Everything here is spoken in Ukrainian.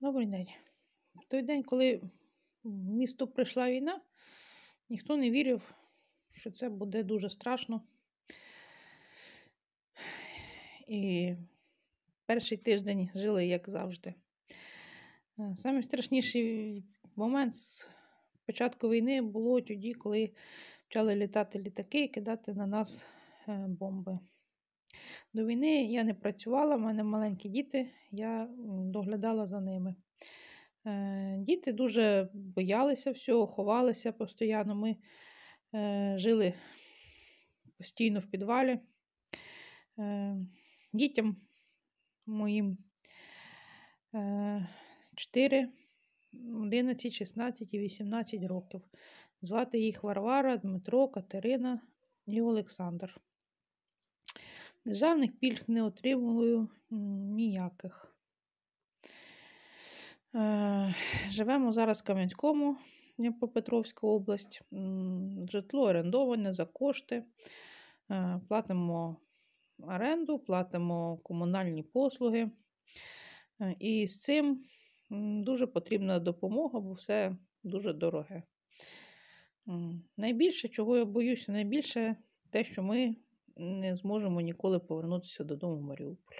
Добрий день. В той день, коли в місто прийшла війна, ніхто не вірив, що це буде дуже страшно. І перший тиждень жили, як завжди. Е, Самий страшніший момент з початку війни було тоді, коли почали літати літаки і кидати на нас е, бомби. До війни я не працювала, в мене маленькі діти, я доглядала за ними. Е, Діти дуже боялися всього, ховалися постійно. Ми е, жили постійно в підвалі. Е, Дітям моїм е, 4, 11, 16 і 18 років. Звати їх Варвара, Дмитро, Катерина і Олександр. Державних пільг не отримую ніяких. Е, Живемо зараз в Кам'янському, Дніпропетровська область. Житло орендоване за кошти. Е, Платимо оренду, платимо комунальні послуги. Е, І з цим дуже потрібна допомога, бо все дуже дороге. Найбільше, чого я боюся, найбільше те, що ми не зможемо ніколи повернутися додому в Маріуполь.